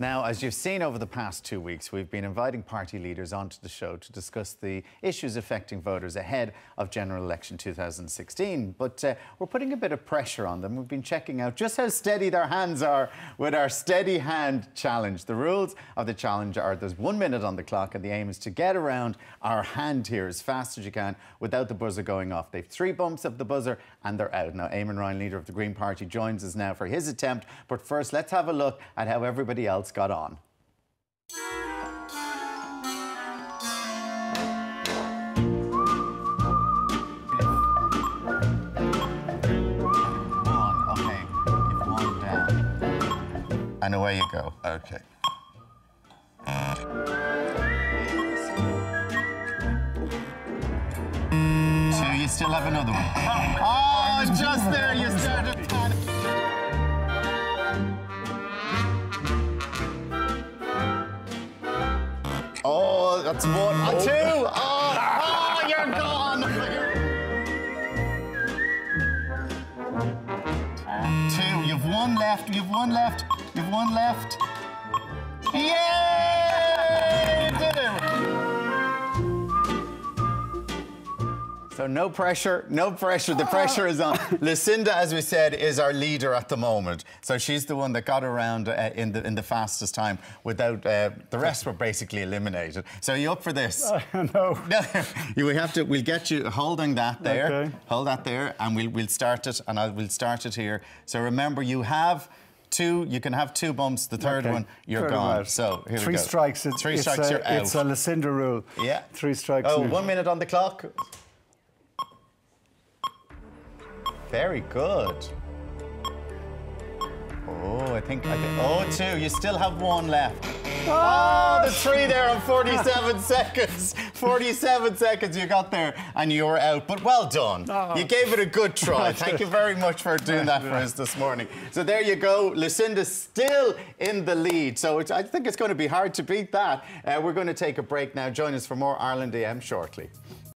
Now, as you've seen over the past two weeks, we've been inviting party leaders onto the show to discuss the issues affecting voters ahead of general election 2016. But uh, we're putting a bit of pressure on them. We've been checking out just how steady their hands are with our steady hand challenge. The rules of the challenge are there's one minute on the clock, and the aim is to get around our hand here as fast as you can without the buzzer going off. They've three bumps of the buzzer and they're out. Now, Eamon Ryan, leader of the Green Party, joins us now for his attempt. But first, let's have a look at how everybody else else got on. One, okay. You've one down. And away you go. Okay. Two, you still have another one. Oh, just there you started. That's one. Oh. Two. Oh, oh, you're gone. Two. You've one left. You've one left. You've one left. Yay! So no pressure, no pressure. The pressure is on. Lucinda, as we said, is our leader at the moment. So she's the one that got around uh, in the in the fastest time. Without uh, the rest were basically eliminated. So are you up for this? Uh, no. No. we have to. We'll get you holding that there. Okay. Hold that there, and we'll we'll start it, and I'll, start it here. So remember, you have two. You can have two bumps. The third okay. one, you're Third gone. So here Three we go. strikes. It's, Three it's strikes. A, you're out. It's a Lucinda rule. Yeah. Three strikes. Oh, one minute on the clock. Very good. Oh, I think, I think, oh, two. You still have one left. Oh, the three there on 47 seconds. 47 seconds you got there and you were out. But well done. Oh. You gave it a good try. Thank you very much for doing that for us this morning. So there you go. Lucinda's still in the lead. So I think it's going to be hard to beat that. Uh, we're going to take a break now. Join us for more Ireland AM shortly.